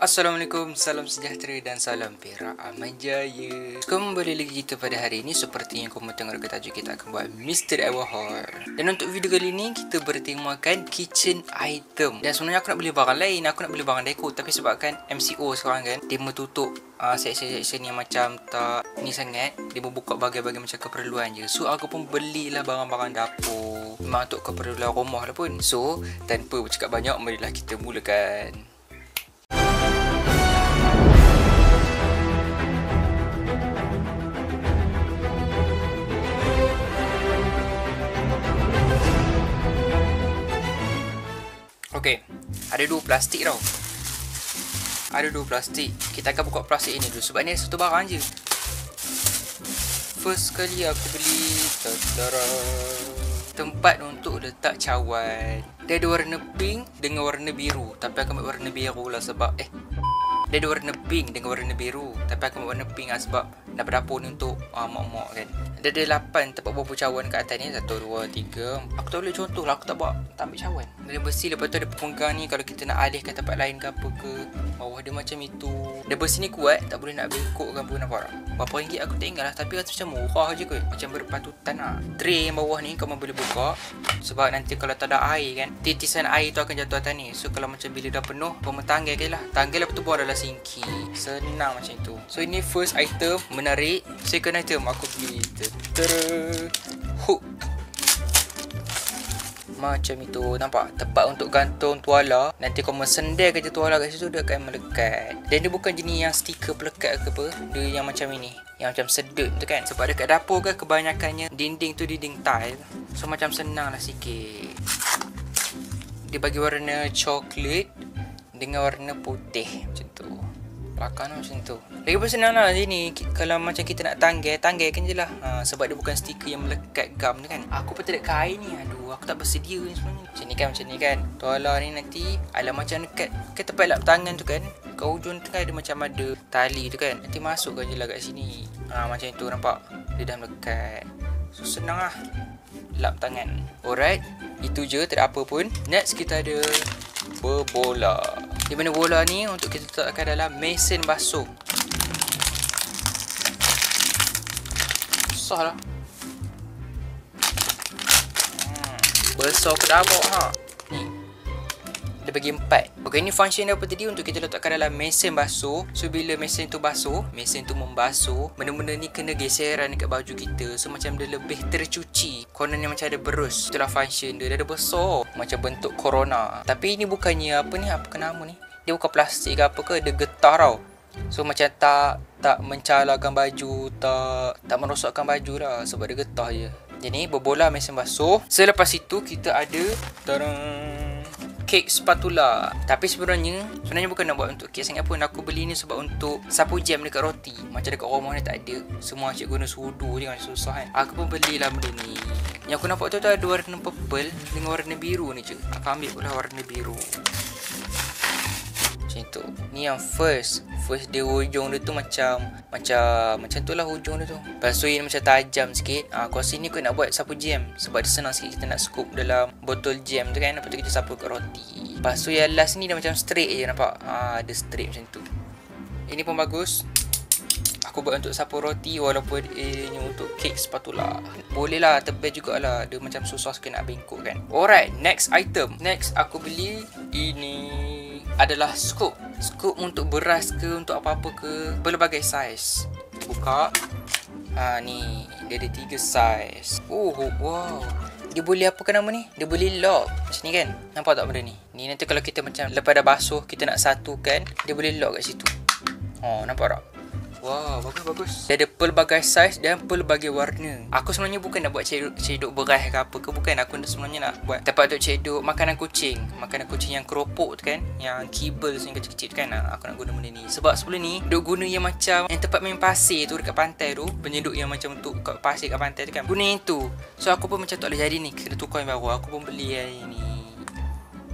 Assalamualaikum, salam sejahtera dan salam perak aman jaya. Kembali lagi kita pada hari ini Seperti yang kamu tengok dekat tajuk kita akan buat Mr. Awahar Dan untuk video kali ini kita bertemakan kitchen item. Dan sebenarnya aku nak beli barang lain Aku nak beli barang deco Tapi sebabkan MCO sekarang kan Dia menutup uh, section-section yang macam tak ni sangat. Dia membuka bagai-bagai macam keperluan je. So aku pun belilah barang-barang dapur. Memang untuk keperluan rumah lah pun. So tanpa bercakap banyak Marilah kita mulakan Okay, ada dua plastik tau. Ada dua plastik. Kita akan buka plastik ini dulu sebab ni satu barang je. First kali aku beli tadara, tempat untuk letak cawan. Dia ada warna pink dengan warna biru. Tapi aku ambil warna biru lah sebab eh dia ada warna pink dengan warna biru Tapi aku warna pink lah sebab Nak berdapur ni untuk uh, mak-mak kan. Dia ada 8 tempat buah cawan kat atas ni 1, 2, 3 Aku tak boleh contoh lah Aku tak bawa Tak ambil cawan. Dia besi Lepas tu ada pemegang ni Kalau kita nak alih ke tempat lain ke apa ke Bawah dia macam itu. Dia besi ni kuat Tak boleh nak bengkok ke apa Nampak tak? Berapa ringgit aku tak ingat lah Tapi rasa macam murah je kot. Macam berpatutan lah. Tray yang bawah ni Kau boleh buka. Sebab nanti kalau tak ada air kan Titisan air tu akan jatuh atas ni. So kalau macam bila dah penuh Kau tanggal ke lah Tanggal lepas tu buang dalam sinki Senang macam itu. So ini first item Menarik. Second item Aku beli Tadara Hook. Macam itu. Nampak? Tempat untuk gantung tuala. Nanti kau mensendai kerja tuala kat situ Dia akan melekat. Dan dia bukan jenis yang stiker pelekat ke apa. Dia yang macam ini. Yang macam sedut tu kan. Sebab dekat dapur kan Kebanyakannya Dinding tu dinding tile. So macam senang lah sikit. Dia bagi warna coklat Dengan warna putih. Macam tu belakang macam tu. Lagi pun senang lah sini Kalau macam kita nak tanggai Tanggaikan je lah. Ha, Sebab dia bukan stiker yang melekat gam tu kan. Aku pun tak kain ni. Aduh aku tak bersedia ni sebenarnya. Macam ni kan macam ni kan. Tuala ni nanti Alah macam dekat Ke tempat lap tangan tu kan Kat hujung tu kan ada macam ada Tali tu kan. Nanti masukkan je lah kat sini. Ha, Macam tu nampak. Dia dah melekat. So senang lah. Lap tangan. Alright. Itu je tak ada apa pun. Next kita ada Berbola di mana bola ni untuk kita letakkan dalam mesin basuh. Susah lah. Hmm. Besar ke dapur ha. Ni. Dia bagi empat. Ok, ini function dia apa tadi untuk kita letakkan dalam mesin basuh. So, bila mesin tu basuh, mesin tu membasuh, benda-benda ni kena geseran dekat baju kita. So, macam dia lebih tercuci. Kononnya macam ada berus. Itulah function dia. Dia ada besar. Macam bentuk corona. Tapi ini bukannya apa ni, apa nama ni? Dia bukan plastik ke apa ke, dia getah tau. So, macam tak tak mencalakan baju, tak tak merosakkan baju lah. Sebab dia getah je. Jadi, berbola mesin basuh. Selepas itu, kita ada... Tadang! Kek spatula Tapi sebenarnya Sebenarnya bukan nak buat untuk kek sangat pun. Aku beli ni sebab untuk Sapu jam dekat roti. Macam dekat rumah ni tak ada. Semua cik guna sudu je kan Susah kan. Aku pun belilah benda ni. Yang aku nampak tu tu ada warna purple Dengan warna biru ni je Aku ambil pula warna biru tu. Ni yang first. First dia hujung dia tu macam Macam Macam tu lah hujung dia tu. Lepas tu ini macam tajam sikit. Ha, Aku rasa ni aku nak buat sapu jam. Sebab dia senang sikit kita nak scoop dalam Botol jam tu kan. Lepas tu kita sapu kat roti. Lepas tu yang last ni dia macam straight je nampak? Ha, Dia straight macam tu. Ini pun bagus. Aku buat untuk sapu roti Walaupun ini untuk kek spatula Boleh lah Tebal jugalah. Dia macam susah sikit nak bengkok kan. Alright Next item. Next aku beli Ini adalah scoop. Scoop untuk beras ke Untuk apa-apa ke Berbagai saiz Buka. Ha ni Dia ada tiga saiz Oh wow. Dia boleh apa ke nama ni? Dia boleh lock. Macam ni kan? Nampak tak benda ni? Ni nanti kalau kita macam Lepas dah basuh Kita nak satukan Dia boleh lock kat situ. Oh nampak tak Wow, bagus-bagus. Dia ada pelbagai saiz dan pelbagai warna. Aku sebenarnya bukan nak buat cedok, cedok beras ke apa ke. Bukan aku sebenarnya nak buat tempat untuk cedok makanan kucing. Makanan kucing yang keropok tu kan. Yang kibble yang kecil-kecil tu kan. Aku nak guna benda ni. Sebab sebelum ni, duk guna yang macam yang tempat main pasir tu dekat pantai tu. Penyeduk yang macam untuk kat pasir kat pantai tu kan. Guna yang tu. So aku pun macam tak boleh jadi ni. Kena tukar yang baru. Aku pun beli yang ni.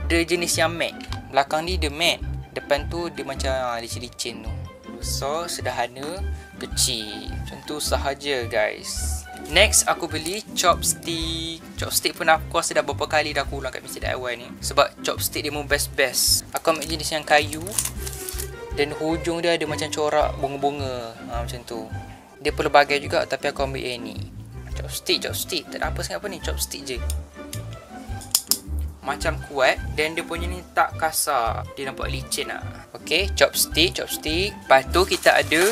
Dia jenis yang matte. Belakang ni dia matte. Depan tu dia macam ah, licin-licin tu besar, sederhana, kecil. Macam tu sahaja guys. Next aku beli chopstick. Chopstick pun aku rasa dah beberapa kali dah aku ulang kat Mr. DIY ni. Sebab chopstick dia pun best-best. Aku ambil jenis yang kayu. Dan hujung dia ada macam corak bunga-bunga ha, Macam tu Dia pelbagai juga Tapi aku ambil yang ni Chopstick, chopstick Tak ada apa sangat apa ni Chopstick je macam kuat dan dia punya ni tak kasar. Dia nampak licin lah. Ok chopstick chopstick. Lepas tu kita ada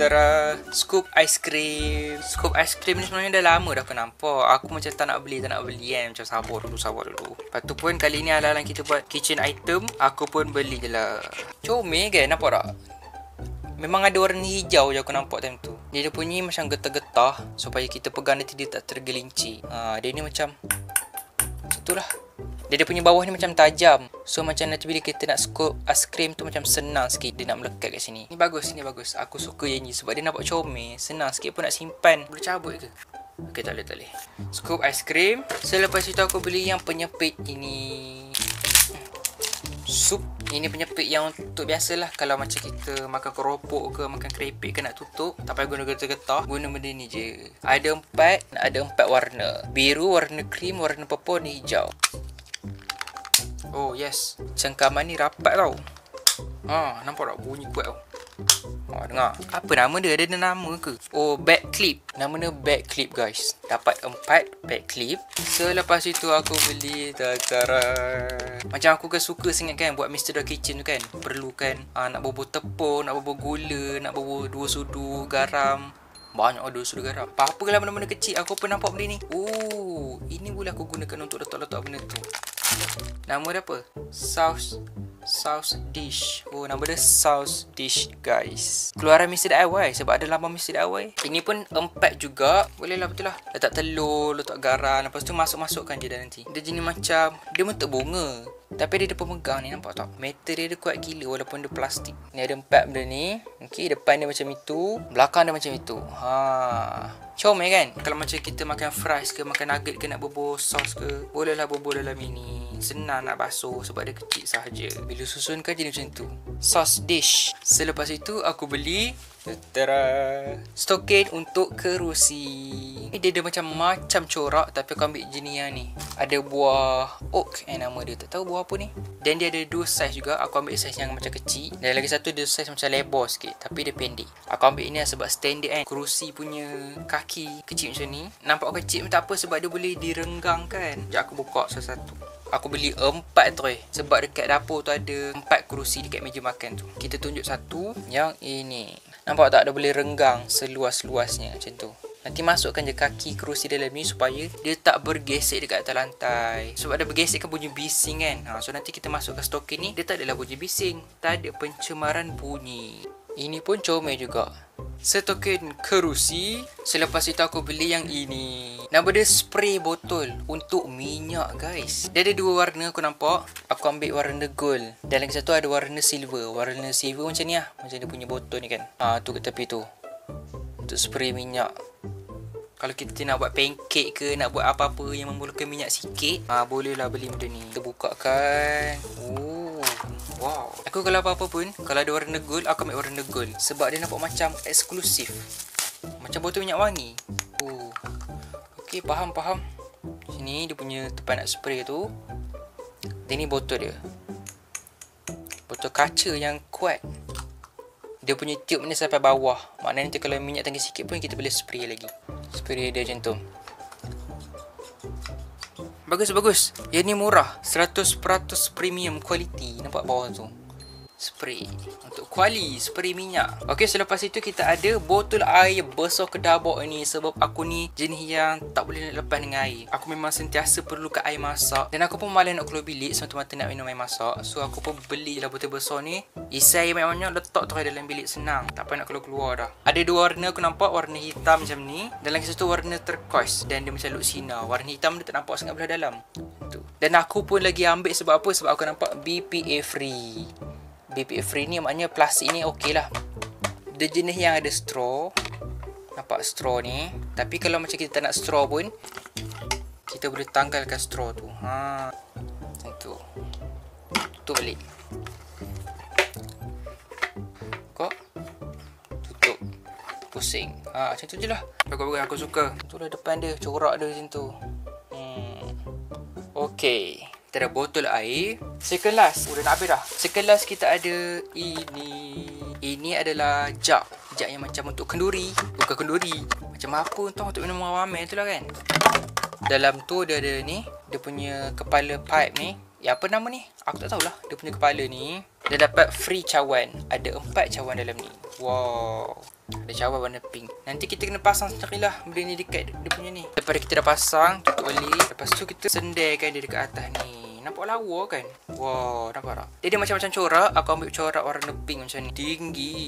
tera scoop ice cream. Scoop ice cream ni sebenarnya dah lama dah aku nampak. Aku macam tak nak beli tak nak beli kan. Macam sabar dulu sabar dulu. Lepas tu pun kali ni ala-ala kita buat kitchen item aku pun beli je lah. Comel kan nampak tak? Memang ada warna hijau je aku nampak time tu. Dia, dia punya macam getah-getah Supaya kita pegang nanti dia tak tergelincir ha, Dia ni macam Macam tu lah dia, dia punya bawah ni macam tajam. So macam nanti bila kita nak scoop ais krim tu macam senang sikit Dia nak melekat kat sini. Ni bagus, ni bagus. Aku suka yang ni sebab dia nampak comel. Senang sikit pun nak simpan. Boleh cabut ke? Okay tak boleh tak boleh. Scoop ais krim Selepas itu aku beli yang penyepit ini. Sup. Ini penyepit yang untuk biasalah Kalau macam kita makan keropok ke Makan keripik ke nak tutup. Tak payah guna getah-getah. Guna benda ni je. Ada empat Ada empat warna. Biru, warna krim, warna purple, ni hijau Oh yes. Cengkaman ni rapat tau. Ha nampak tak? Bunyi kuat tau. Ha dengar. Apa nama dia? Ada nama ke? Oh back clip Nama dia back clip guys. Dapat empat back clip Selepas itu aku beli Tara Macam aku kan suka sangat kan Buat Mr. The Kitchen tu kan. Perlukan ha, Nak bubur tepung Nak bubur gula Nak bubur dua sudu garam. Banyak ada sudah garam. Apa-apa lah benda-benda kecil Aku pun nampak benda ni. Oh Ini boleh aku gunakan untuk letak-letak benda tu Nama dia apa? Sauce Sauce dish Oh nama dia sauce dish guys Keluaran Mr. DIY Sebab ada lama Mr. DIY Ini pun empat juga Boleh lah betul lah Letak telur Letak garam Lepas tu masuk-masukkan je dah nanti Dia jenis macam Dia bentuk bunga tapi dia ada pemegang ni nampak tak? Metal dia, dia kuat gila walaupun dia plastik. Ni ada empat benda ni. Okey, depan dia macam itu, belakang dia macam itu. Ha. Comel kan? Kalau macam kita makan fries ke makan nugget ke nak bubur sos ke, bolehlah bubur dalam ini. Senang nak basuh sebab dia kecil sahaja. Bila susun kan jadi macam tu. Sauce dish. Selepas itu aku beli Tara. Stokin untuk kerusi. Ni dia ada macam macam corak tapi aku ambil jenis yang ni. Ada buah oak eh nama dia. Tak tahu buah apa ni. Dan dia ada dua saiz juga. Aku ambil saiz yang macam kecil. Dan lagi satu dia saiz macam lebar sikit tapi dia pendek. Aku ambil ini lah sebab standard kan. Kerusi punya kaki kecil macam ni. Nampak kecil pun tak apa sebab dia boleh direnggangkan. Sekejap aku buka satu-satu. Aku beli empat tu eh Sebab dekat dapur tu ada Empat kerusi dekat meja makan tu Kita tunjuk satu Yang ini Nampak tak? Dia boleh renggang seluas-luasnya macam tu. Nanti masukkan je kaki kerusi dalam ni supaya dia tak bergesek dekat atas lantai. Sebab dia bergesek kan bunyi bising kan. Ha, so nanti kita masukkan stokin ni, dia tak adalah bunyi bising. Tak ada pencemaran bunyi. Ini pun comel juga. Setoken kerusi. Selepas itu aku beli yang ini. Nama dia spray botol untuk minyak guys. Dia ada dua warna aku nampak. Aku ambil warna gold. Dan lagi satu ada warna silver. Warna silver macam ni lah. Macam dia punya botol ni kan. Ah tu kat tepi tu. Untuk spray minyak. Kalau kita nak buat pancake ke nak buat apa-apa yang memerlukan minyak sikit. Ah bolehlah beli benda ni. Kita bukakan. Oh. Wow. Aku kalau apa-apa pun, kalau ada warna gold, aku ambil warna gold. Sebab dia nampak macam eksklusif. Macam botol minyak wangi. Oh. Okey, faham, faham. Sini dia punya tempat nak spray tu. Dan ni botol dia. Botol kaca yang kuat. Dia punya tube ni sampai bawah. Maknanya nanti kalau minyak tinggi sikit pun kita boleh spray lagi. Spray dia macam tu. Bagus bagus. Yang ni murah. 100% premium quality. Nampak bawah tu spray untuk kuali spray minyak. Okey selepas itu kita ada botol air besar kedabok ini sebab aku ni jenis yang tak boleh nak lepas dengan air. Aku memang sentiasa perlu ke air masak dan aku pun malas nak keluar bilik semata-mata nak minum air masak. So aku pun belilah botol besar ni. Isi air banyak-banyak letak terus dalam bilik senang. Tak payah nak keluar-keluar dah. Ada dua warna aku nampak warna hitam macam ni dan lagi satu warna turquoise dan dia macam luxina. Warna hitam dia tak nampak sangat belah dalam. Tu. Dan aku pun lagi ambil sebab apa? Sebab aku nampak BPA free. BPA free ni maknanya plastik ni okey lah. Dia jenis yang ada straw. Nampak straw ni. Tapi kalau macam kita tak nak straw pun Kita boleh tanggalkan straw tu. Ha. Macam tu. Tutup balik. Kok? Tutup. Pusing. Ha, Macam tu je lah. Bagus-bagus aku suka. Tu lah depan dia. Corak dia macam tu. Hmm. Okay Kita ada botol air Second last. Udah nak habis dah. Second last kita ada ini. Ini adalah jug. Jug yang macam untuk kenduri. Bukan kenduri. Macam apa entah untuk minum ramen tu lah kan. Dalam tu dia ada ni. Dia punya kepala pipe ni. Ya apa nama ni? Aku tak tahulah. Dia punya kepala ni. Dia dapat free cawan. Ada empat cawan dalam ni. Wow. Ada cawan warna pink. Nanti kita kena pasang sendiri lah benda ni dekat dia punya ni. Lepas kita dah pasang, tutup balik. Lepas tu kita sendirkan dia dekat atas ni. Nampak lawa kan? Wow, nampak tak? Dia ada macam-macam corak. Aku ambil corak warna pink macam ni. Tinggi.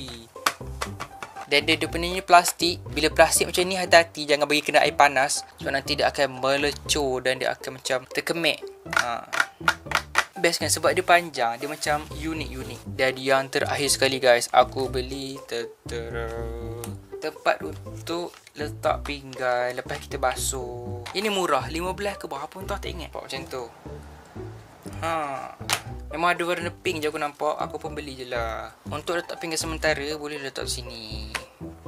Dan dia, dia punya plastik. Bila plastik macam ni hati-hati jangan bagi kena air panas. Sebab nanti dia akan melecur dan dia akan macam terkemek. Ha. Best kan sebab dia panjang. Dia macam unik-unik. Dan yang terakhir sekali guys. Aku beli tempat untuk letak pinggan lepas kita basuh. Ini murah. 15 ke berapa pun tak ingat. Macam tu. Ha. Memang ada warna pink je aku nampak. Aku pun beli je lah. Untuk letak pinggan sementara, boleh letak sini.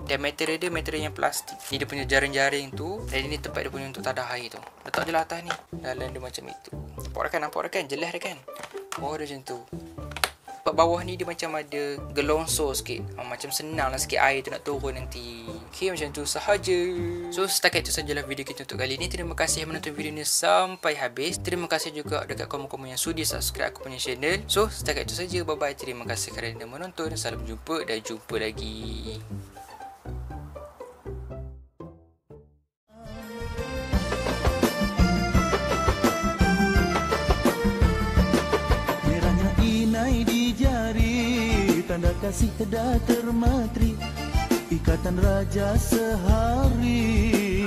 Dan material dia material yang plastik. Ni dia punya jaring-jaring tu. Dan ini tempat dia punya untuk tadah air tu. Letak je lah atas ni. Dalam dia macam itu. Nampak dah kan? Nampak dah kan? Jelas dah kan? Oh, dia macam tu tempat bawah ni dia macam ada gelongsor sikit. Ha, Macam senang lah sikit air tu nak turun nanti. Okay macam tu sahaja. So setakat itu sajalah video kita untuk kali ni. Terima kasih yang menonton video ni sampai habis. Terima kasih juga dekat kamu-kamu yang sudi subscribe aku punya channel. So setakat itu saja. Bye bye Terima kasih kerana menonton. Salam jumpa dan jumpa lagi kasih dah termatri Ikatan raja sehari